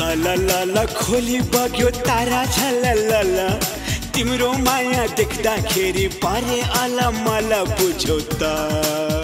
खोली बग्यो तारा छ तिम्रो माया देख्दाखेरि पारे आला मला बुझौ त